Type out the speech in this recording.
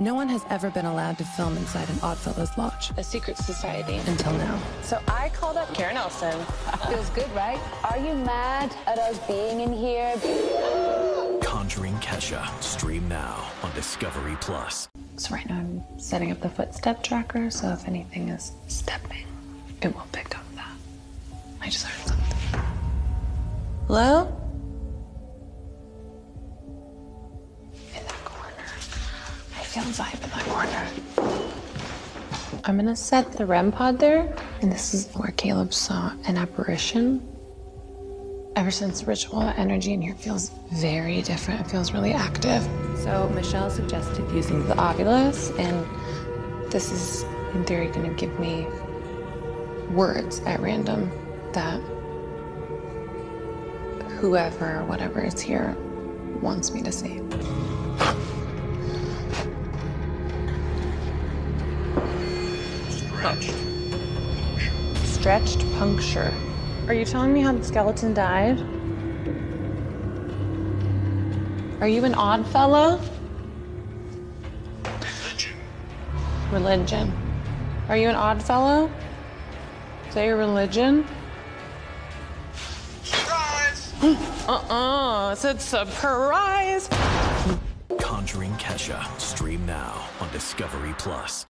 No one has ever been allowed to film inside an Oddfellows lodge A secret society. until now. So I called up Karen Elson. Feels good, right? Are you mad at us being in here? Conjuring Kesha. Stream now on Discovery Plus. So right now I'm setting up the footstep tracker, so if anything is stepping, it will pick up that. I just heard something. Hello? I feel a vibe in that corner. I'm gonna set the REM pod there, and this is where Caleb saw an apparition. Ever since ritual, the energy in here feels very different. It feels really active. So Michelle suggested using the Ovilus, and this is in theory going to give me words at random that whoever, whatever is here, wants me to say. Stretched puncture. Are you telling me how the skeleton died? Are you an odd fellow? Religion. Religion. Are you an odd fellow? Is that your religion? Surprise! uh-uh. It's a surprise. Conjuring Kesha. Stream now on Discovery Plus.